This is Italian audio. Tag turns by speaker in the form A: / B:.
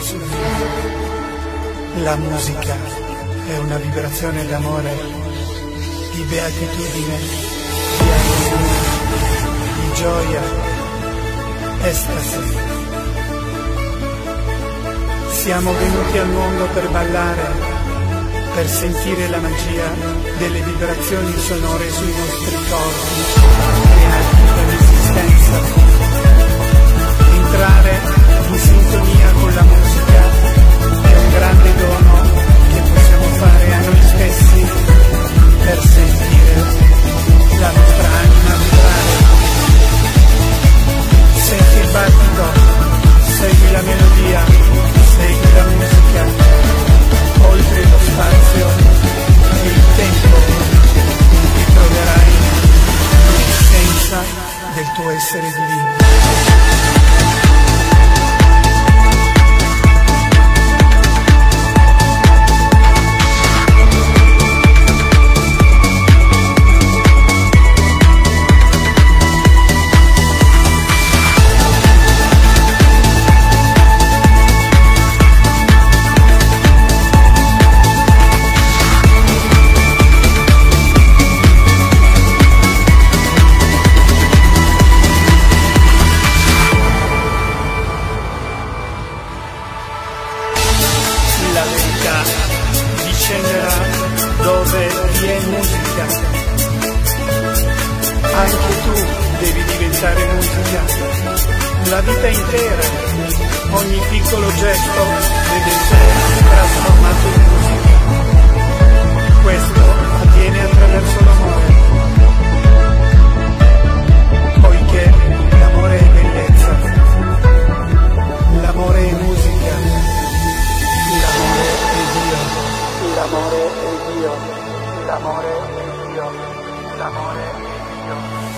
A: su di me. La musica è una vibrazione d'amore, di beatitudine, di armonia, di gioia, estasi. Siamo venuti al mondo per ballare, per sentire la magia delle vibrazioni sonore sui nostri corpi, creati dall'esistenza. essere di verità discenderà dove vi è musica. Anche tu devi diventare musica. La vita intera, ogni piccolo gesto deve essere trasformato in musica. Questo よ